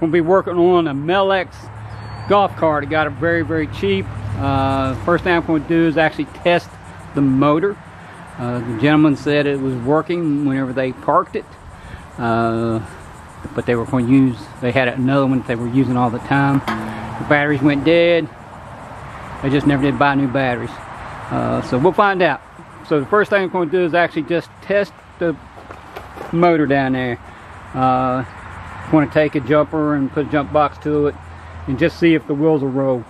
Gonna be working on a Melex golf cart. I got it very, very cheap. Uh, first thing I'm going to do is actually test the motor. Uh, the gentleman said it was working whenever they parked it. Uh, but they were going to use, they had another one that they were using all the time. The batteries went dead. They just never did buy new batteries. Uh, so we'll find out. So the first thing I'm going to do is actually just test the motor down there. Want to take a jumper and put a jump box to it and just see if the wheels will roll.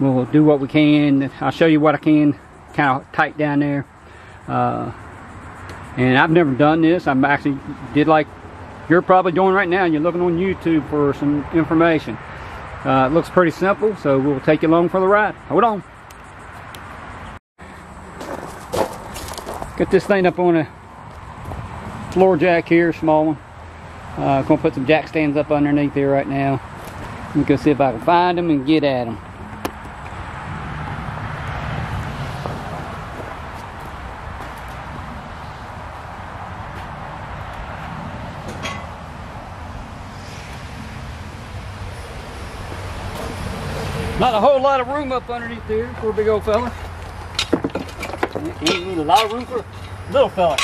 We'll do what we can. I'll show you what I can kind of tight down there. Uh, and I've never done this. I'm actually did like you're probably doing right now. You're looking on YouTube for some information. Uh, it looks pretty simple, so we'll take you along for the ride. Hold on. Get this thing up on a floor jack here, small one. Uh, gonna put some jack stands up underneath here right now. I'm gonna see if I can find them and get at them. Not a whole lot of room up underneath there for a big old fella. Ain't a lot of room for a little fella.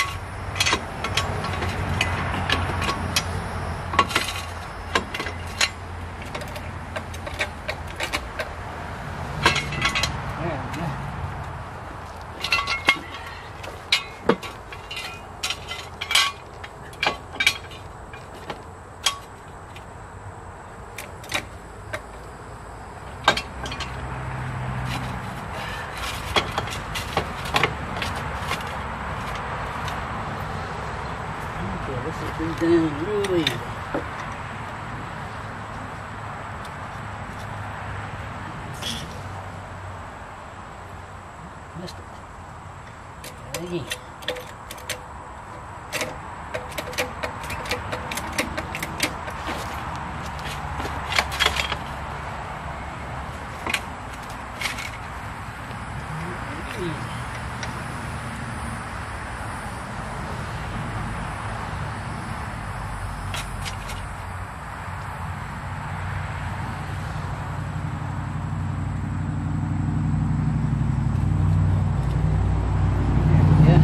Okay, this has been really. Missed it. Hey. Yeah.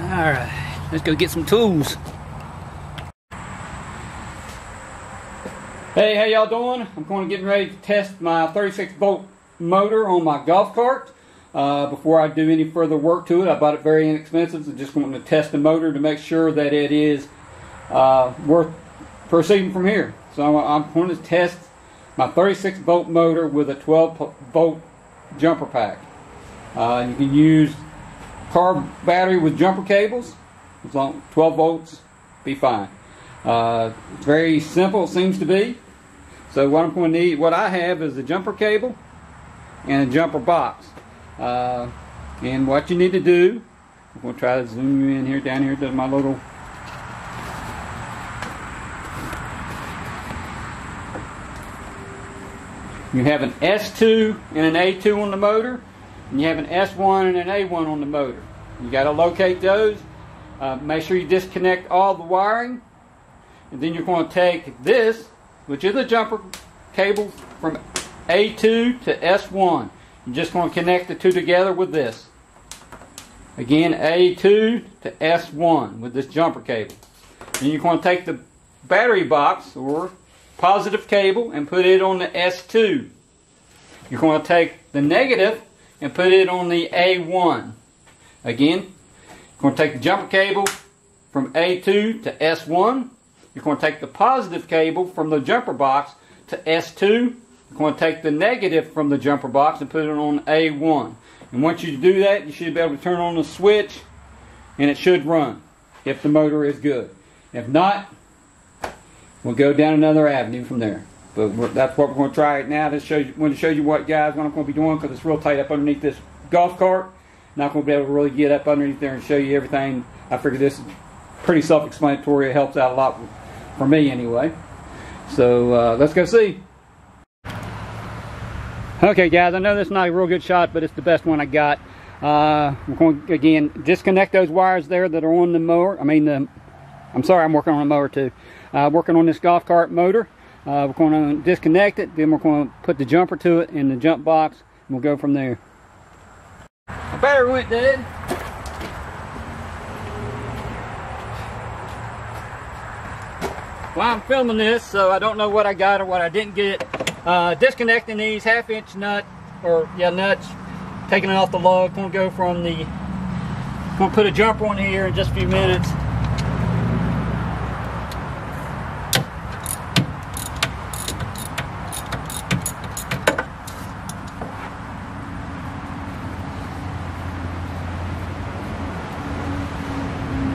All right, let's go get some tools. Hey, how y'all doing? I'm going to get ready to test my 36 volt motor on my golf cart. Uh, before I do any further work to it, I bought it very inexpensive, so just wanting to test the motor to make sure that it is uh, worth proceeding from here. So I'm going to test my 36 volt motor with a 12 volt jumper pack. Uh, you can use car battery with jumper cables, as long 12 volts, be fine. Uh, very simple, it seems to be. So what I'm going to need, what I have is a jumper cable and a jumper box. Uh, and what you need to do, I'm going to try to zoom you in here, down here to my little You have an S2 and an A2 on the motor, and you have an S1 and an A1 on the motor. You got to locate those. Uh, make sure you disconnect all the wiring, and then you're going to take this, which is a jumper cable from A2 to S1. You're just going to connect the two together with this. Again, A2 to S1 with this jumper cable. Then you're going to take the battery box or positive cable and put it on the S2. You're going to take the negative and put it on the A1. Again, you're going to take the jumper cable from A2 to S1. You're going to take the positive cable from the jumper box to S2. You're going to take the negative from the jumper box and put it on A1. And once you do that, you should be able to turn on the switch and it should run if the motor is good. If not, We'll go down another avenue from there. But that's what we're going to try it now. This shows to show you what guys what I'm going to be doing because it's real tight up underneath this golf cart. Not going to be able to really get up underneath there and show you everything. I figure this is pretty self-explanatory. It helps out a lot for me anyway. So uh, let's go see. Okay guys, I know this is not a real good shot, but it's the best one I got. Uh, we're going to, again, disconnect those wires there that are on the mower. I mean, the, I'm sorry, I'm working on a mower too. Uh, working on this golf cart motor. Uh, we're going to disconnect it, then we're going to put the jumper to it in the jump box, and we'll go from there. The battery went dead. Well, I'm filming this, so I don't know what I got or what I didn't get. Uh, disconnecting these half inch nut, or yeah, nuts, taking it off the lug. Gonna go from the, gonna put a jumper on here in just a few minutes.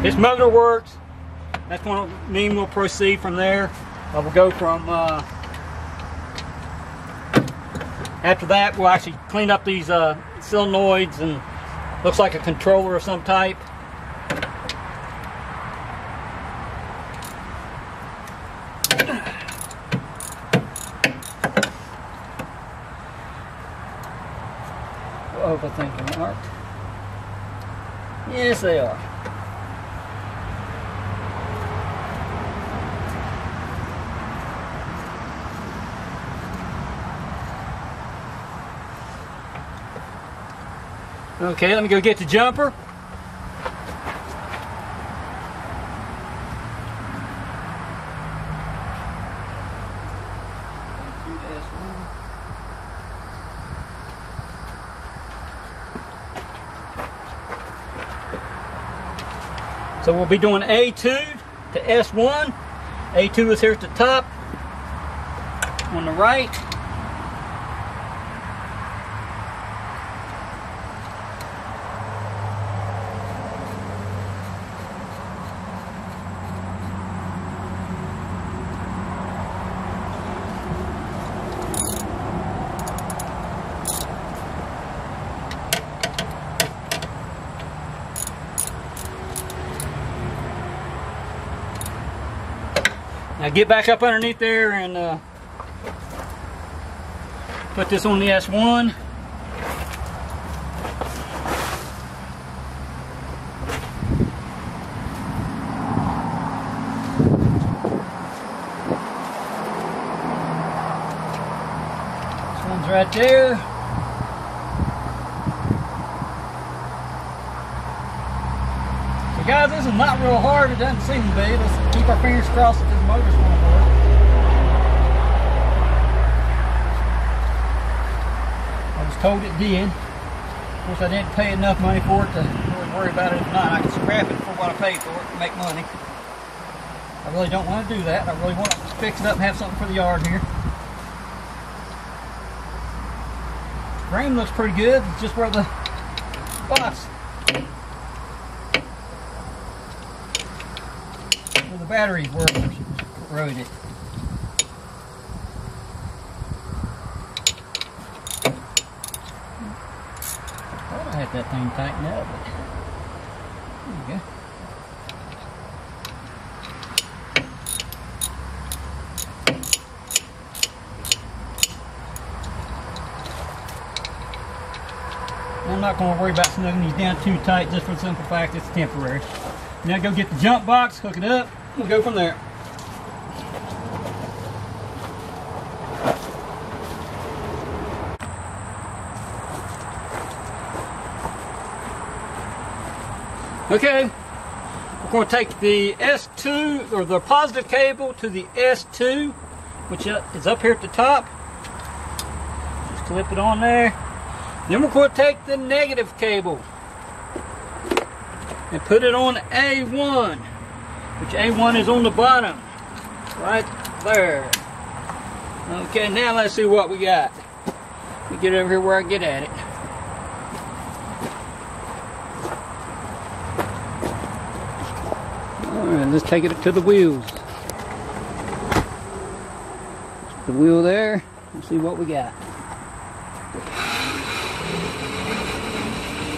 This motor works. That's going to mean we'll proceed from there. Uh, we'll go from, uh, after that we'll actually clean up these uh, solenoids and looks like a controller of some type. Overthinking art. Yes, they are. Okay, let me go get the jumper. So we'll be doing A2 to S1. A2 is here at the top on the right. Now get back up underneath there and uh, put this on the S1. This one's right there. So guys, this is not real hard. It doesn't seem to be. Let's keep our fingers crossed that this motor's going to work. I was told it did. Of course, I didn't pay enough money for it to really worry about it. If not, I can scrap it for what I paid for it to make money. I really don't want to do that. I really want to fix it up and have something for the yard here. Frame looks pretty good. It's just where the box batteries were corroded. Thought I had that thing tightened up, but there you go. I'm not going to worry about snugging these down too tight just for the simple fact it's temporary. Now go get the jump box, hook it up, we'll go from there. Okay, we're going to take the S2 or the positive cable to the S2, which is up here at the top. Just clip it on there. Then we're going to take the negative cable and put it on A1, which A1 is on the bottom, right there. Okay, now let's see what we got. Let me get over here where I get at it. Alright, let's take it to the wheels. The wheel there, let's see what we got.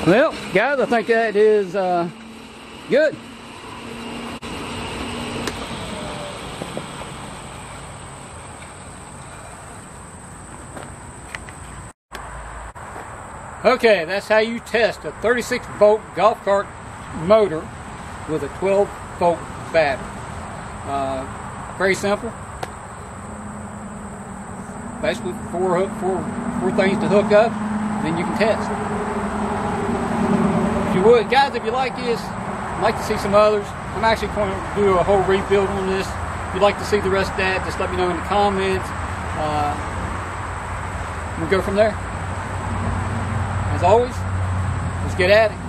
Well, guys, I think that is uh, good. Okay, that's how you test a 36 volt golf cart motor with a 12 volt battery. Uh, very simple. Basically, four, hook, four, four things to hook up, then you can test. If you would, guys, if you like this, I'd like to see some others. I'm actually going to do a whole rebuild on this. If you'd like to see the rest of that, just let me know in the comments. Uh, we'll go from there. Always, let's get at it.